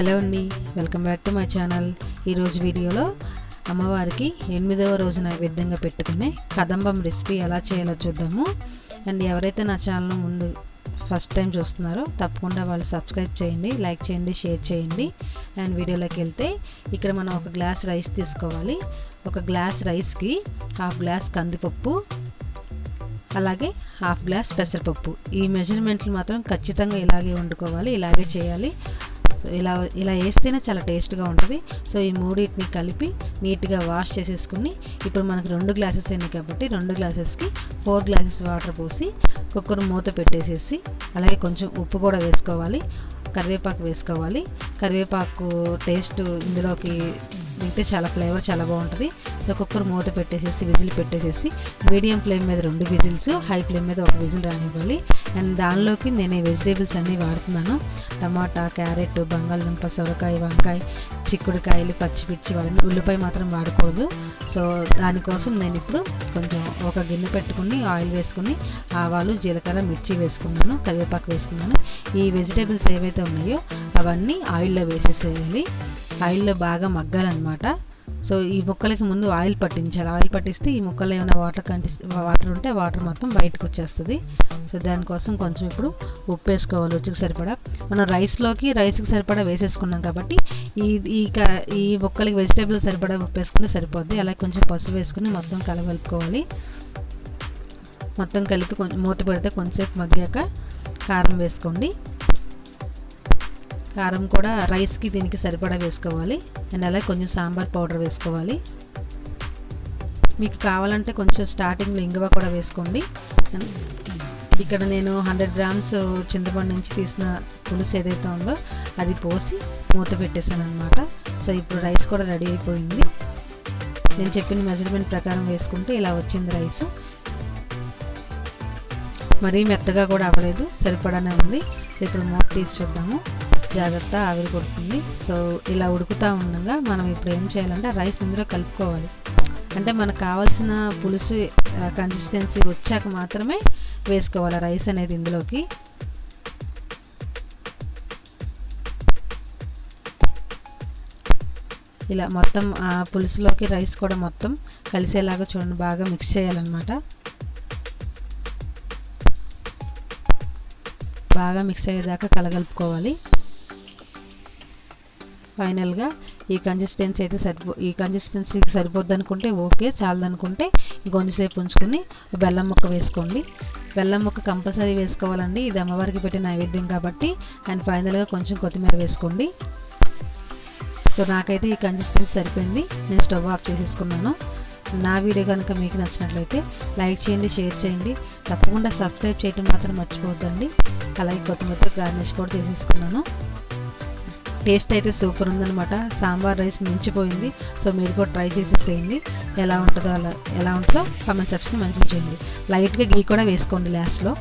Hello అండి welcome back to my channel. ఈరోజు వీడియోలో అమ్మవారికి ఎనిమిదవ రోజు నైవేద్యంగా పెట్టుకునే కదంబం రెసిపీ ఎలా చేయాలో చూద్దాము. అండ్ ఎవరైతే నా ఛానల్ ముందు ఫస్ట్ టైం చూస్తున్నారో తప్పకుండా వాళ్ళు సబ్స్క్రైబ్ చేయండి లైక్ చేయండి షేర్ చేయండి. అండ్ వీడియోలోకి వెళ్తే ఇక్కడ మనం ఒక గ్లాస్ రైస్ తీసుకోవాలి. ఒక గ్లాస్ రైస్కి హాఫ్ గ్లాస్ కందిపప్పు అలాగే హాఫ్ గ్లాస్ పెసరపప్పు. ఈ మెజర్మెంట్లు మాత్రం ఖచ్చితంగా ఇలాగే వండుకోవాలి ఇలాగే చేయాలి. సో ఇలా ఇలా వేస్తేనే చాలా టేస్ట్గా ఉంటుంది. సో ఈ మూడింటిని కలిపి నీట్గా వాష్ చేసేసుకుని ఇప్పుడు మనకు రెండు గ్లాసెస్ అయినాయి కాబట్టి రెండు గ్లాసెస్కి ఫోర్ గ్లాసెస్ వాటర్ పోసి కుక్కర్ మూత పెట్టేసేసి అలాగే కొంచెం ఉప్పు కూడా వేసుకోవాలి కరివేపాకు వేసుకోవాలి. కరివేపాకు టేస్ట్ ఇందులోకి దిగితే చాలా ఫ్లేవర్ చాలా బాగుంటుంది. సో కుక్కర్ మూత పెట్టేసేసి విజిల్ పెట్టేసేసి మీడియం ఫ్లేమ్ మీద రెండు విజిల్స్ హై ఫ్లేమ్ మీద ఒక విజిల్ రానివ్వాలి. అండ్ దానిలోకి నేను ఈ వెజిటేబుల్స్ అన్నీ వాడుతున్నాను. టమాటా క్యారెట్ బంగాళదుంప సొరకాయ వంకాయ చిక్కుడుకాయలు పచ్చిమిర్చి వాళ్ళని ఉల్లిపాయ మాత్రం వాడకూడదు. సో దానికోసం నేను ఇప్పుడు కొంచెం ఒక గిన్నె పెట్టుకుని ఆయిల్ వేసుకుని ఆవాలు జీలకర్ర మిర్చి వేసుకున్నాను కరివేపాకు వేసుకున్నాను. ఈ వెజిటేబుల్స్ ఏవైతే ఉన్నాయో అవన్నీ ఆయిల్లో వేసేసేయాలి. ఆయిల్లో బాగా మగ్గాలన్నమాట. సో ఈ ముక్కలకి ముందు ఆయిల్ పట్టించాలి. ఆయిల్ పట్టిస్తే ఈ మొక్కలు ఏమైనా వాటర్ కంటి వాటర్ ఉంటే వాటర్ మొత్తం బయటకు వచ్చేస్తుంది. సో దానికోసం కొంచెం ఇప్పుడు ఉప్పు వేసుకోవాలి రుచికి సరిపడా. మనం రైస్లోకి రైస్కి సరిపడా వేసేసుకున్నాం కాబట్టి ఈ ఈ ఈ ముక్కలకి వెజిటేబుల్ సరిపడా ఉప్పు వేసుకుంటే సరిపోద్ది. అలాగే కొంచెం పసుపు వేసుకుని మొత్తం కలగలుపుకోవాలి. మొత్తం కలిపి కొంచెం మూత పెడితే కొంచెంసేపు మగ్గాక కారం వేసుకోండి. కారం కూడా రైస్కి దీనికి సరిపడా వేసుకోవాలి. అండ్ అలాగే కొంచెం సాంబార్ పౌడర్ వేసుకోవాలి. మీకు కావాలంటే కొంచెం స్టార్టింగ్లో ఇంగువ కూడా వేసుకోండి. ఇక్కడ నేను హండ్రెడ్ గ్రామ్స్ చింతపండు నుంచి తీసిన పులుసు ఏదైతే ఉందో అది పోసి మూత పెట్టేశాను అనమాట సో ఇప్పుడు రైస్ కూడా రెడీ అయిపోయింది. నేను చెప్పిన మెజర్మెంట్ ప్రకారం వేసుకుంటే ఇలా వచ్చింది రైస్. మరీ మెత్తగా కూడా అవ్వలేదు. సరిపడానే ఉంది. సో ఇప్పుడు మూత తీసి చూద్దాము. జాగ్రత్త ఆవిరి కొడుతుంది. సో ఇలా ఉడుకుతూ ఉండగా మనం ఇప్పుడు ఏం చేయాలంటే రైస్ ఇందులో కలుపుకోవాలి. అంటే మనకు కావాల్సిన పులుసు కన్సిస్టెన్సీ వచ్చాక మాత్రమే వేసుకోవాలి రైస్ అనేది ఇందులోకి. ఇలా మొత్తం ఆ పులుసులోకి రైస్ కూడా మొత్తం కలిసేలాగా చూడండి బాగా మిక్స్ చేయాలన్నమాట. బాగా మిక్స్ అయ్యేదాకా కలగలుపుకోవాలి. ఫైనల్గా ఈ కన్సిస్టెన్సీ అయితే సరిపో ఈ కన్సిస్టెన్సీకి సరిపోద్ది అనుకుంటే ఓకే చాలదనుకుంటే ఇంకొంచెంసేపు ఉంచుకొని బెల్లం ముక్క వేసుకోండి. బెల్లం ముక్క కంపల్సరీ వేసుకోవాలండి. ఇది అమ్మవారికి పెట్టిన నైవేద్యం కాబట్టి అండ్ ఫైనల్గా కొంచెం కొత్తిమీర వేసుకోండి. సో నాకైతే ఈ కన్సిస్టెన్సీ సరిపోయింది. నేను స్టవ్ ఆఫ్ చేసేసుకున్నాను. నా వీడియో కనుక మీకు నచ్చినట్లయితే లైక్ చేయండి షేర్ చేయండి. తప్పకుండా సబ్స్క్రైబ్ చేయడం మాత్రం మర్చిపోవద్దండి. అలాగే కొత్తిమీరతో గార్నిష్ కూడా చేసేసుకున్నాను. టేస్ట్ అయితే సూపర్ ఉందనమాట సాంబార్ రైస్ మించిపోయింది. సో మీరు కూడా ట్రై చేసేసేయండి ఎలా ఉంటుందో అలా ఎలా ఉంటుందో కామెంట్ సెక్షన్ మెన్షన్ చేయండి. లైట్గా గీ కూడా వేసుకోండి లాస్ట్లో